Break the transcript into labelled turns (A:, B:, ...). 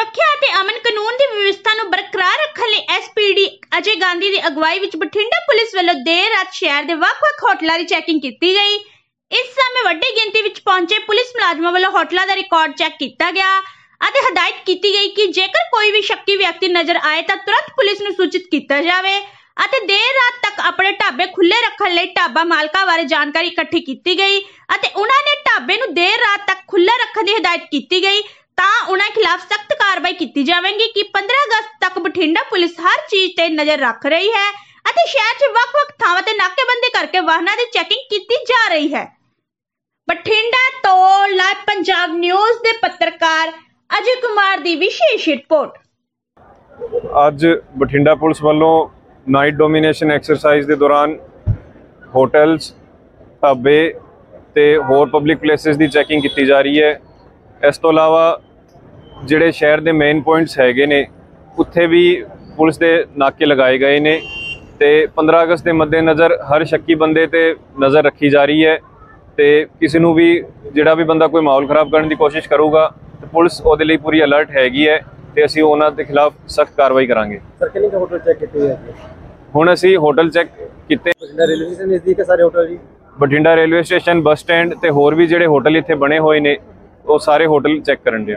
A: ਸੁਰੱਖਿਆ ਅਤੇ ਅਮਨ ਕਾਨੂੰਨ ਦੀ ਵਿਵਸਥਾ ਨੂੰ ਬਰਕਰਾਰ ਰੱਖਣ ਲਈ ਐਸਪੀਡੀ ਅਜੇ ਗਾਂਧੀ ਦੀ ਅਗਵਾਈ ਵਿੱਚ ਬਠਿੰਡਾ ਪੁਲਿਸ ਵੱਲੋਂ ਦੇਰ ਰਾਤ ਸ਼ਹਿਰ ਦੇ ਵੱਖ-ਵੱਖ ਹੋਟਲਾਂ ਦੀ ਚੈਕਿੰਗ ਕੀਤੀ ਗਈ। ਇਸ ਸਮੇਂ ਵੱਡੀ ਗਿਣਤੀ ਵਿੱਚ ਪਹੁੰਚੇ ਪੁਲਿਸ ਮੁਲਾਜ਼ਮਾਂ ਵੱਲੋਂ ਹੋਟਲਾਂ ਦਾ ਰਿਕਾਰਡ ਚੈੱਕ ਕੀਤਾ ਗਿਆ ਅਤੇ ਹਦਾਇਤ ਕੀਤੀ ਗਈ ਕਿ ਜੇਕਰ ਕੋਈ ਵੀ ਸ਼ੱਕੀ ਵਿਅਕਤੀ ਨਜ਼ਰ ਆਏ ਤਾਂ ਤੁਰੰਤ ਪੁਲਿਸ ਨੂੰ ਸੂਚਿਤ ਕੀਤਾ ਜਾਵੇ ਅਤੇ ਦੇਰ ਰਾਤ ਤੱਕ ਆਪਣੇ ਢਾਬੇ ਖੁੱਲੇ ਰੱਖਣ ਲਈ ਢਾਬਾ ਮਾਲਕਾਂ ਬਾਰੇ ਜਾਣਕਾਰੀ ਇਕੱਠੀ ਕੀਤੀ ਗਈ ਅਤੇ ਉਹਨਾਂ ਨੇ ਢਾਬੇ ਨੂੰ ਦੇਰ ਰਾਤ ਤੱਕ ਖੁੱਲਾ ਰੱਖਣ ਦੀ ਹਦਾਇਤ ਕੀਤੀ ਗਈ। ਤਾਂ ਉਹਨਾਂ ਖਿਲਾਫ ਸਖਤ ਕਾਰਵਾਈ ਕੀਤੀ ਜਾਵੇਗੀ ਕਿ 15 ਅਗਸਤ ਤੱਕ ਬਠਿੰਡਾ ਪੁਲਿਸ ਹਰ ਚੀਜ਼ ਤੇ ਨਜ਼ਰ ਰੱਖ ਰਹੀ ਹੈ ਅਤੇ ਸ਼ਹਿਰ 'ਚ ਵੱਖ-ਵੱਖ ਥਾਵਾਂ ਤੇ ਨਾਕੇਬੰਦੀ ਕਰਕੇ ਵਾਹਨਾਂ ਦੀ ਚੈਕਿੰਗ ਕੀਤੀ ਜਾ ਰਹੀ ਹੈ। ਬਠਿੰਡਾ ਤੋਂ ਲਾਈਵ ਪੰਜਾਬ ਨਿਊਜ਼ ਦੇ ਪੱਤਰਕਾਰ ਅਜੇ ਕੁਮਾਰ ਦੀ ਵਿਸ਼ੇਸ਼ ਰਿਪੋਰਟ।
B: ਅੱਜ ਬਠਿੰਡਾ ਪੁਲਿਸ ਵੱਲੋਂ ਨਾਈਟ ਡੋਮੀਨੇਸ਼ਨ ਐਕਸਰਸਾਈਜ਼ ਦੇ ਦੌਰਾਨ ਹੋਟਲਸ, ਢਾਬੇ ਤੇ ਹੋਰ ਪਬਲਿਕ ਪਲੇਸਿਸ ਦੀ ਚੈਕਿੰਗ ਕੀਤੀ ਜਾ ਰਹੀ ਹੈ। ਇਸ ਤੋਂ ਇਲਾਵਾ ਜਿਹੜੇ ਸ਼ਹਿਰ ਦੇ ਮੇਨ ਪੁਆਇੰਟਸ ਹੈਗੇ ਨੇ ਉੱਥੇ ਵੀ ਪੁਲਿਸ ਦੇ ਨਾਕੇ ਲਗਾਏ ਗਏ ਨੇ ਤੇ 15 ਅਗਸਤ ਦੇ ਮੱਦੇਨਜ਼ਰ ਹਰ ਸ਼ੱਕੀ ਬੰਦੇ ਤੇ ਨਜ਼ਰ ਰੱਖੀ ਜਾ ਰਹੀ ਹੈ ਤੇ ਕਿਸੇ ਨੂੰ ਵੀ ਜਿਹੜਾ ਵੀ ਬੰਦਾ ਕੋਈ ਮਾਹੌਲ ਖਰਾਬ ਕਰਨ ਦੀ ਕੋਸ਼ਿਸ਼ ਕਰੂਗਾ ਤੇ ਪੁਲਿਸ ਉਹਦੇ ਲਈ ਪੂਰੀ ਅਲਰਟ ਹੈਗੀ ਹੈ ਤੇ ਅਸੀਂ ਉਹਨਾਂ ਦੇ ਖਿਲਾਫ ਸਖਤ ਕਾਰਵਾਈ ਕਰਾਂਗੇ।
C: ਸਰ ਕਿੰਨੇ ਹੋਟਲ ਚੈੱਕ ਕੀਤੇ ਹੈ
B: ਹੁਣ ਅਸੀਂ ਹੋਟਲ ਚੈੱਕ ਕੀਤੇ।
C: ਬਠਿੰਡਾ ਰੇਲਵੇ ਸਟੇਸ਼ਨ ਨਜ਼ਦੀਕ ਸਾਰੇ ਹੋਟਲ ਜੀ?
B: Bathinda railway station bus stand ਤੇ ਹੋਰ ਵੀ ਜਿਹੜੇ ਹੋਟਲ ਇੱਥੇ ਬਣੇ ਹੋਏ ਨੇ ਉਹ ਸਾਰੇ ਹੋਟਲ ਚੈੱਕ ਕਰਨ ਦੇ